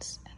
lights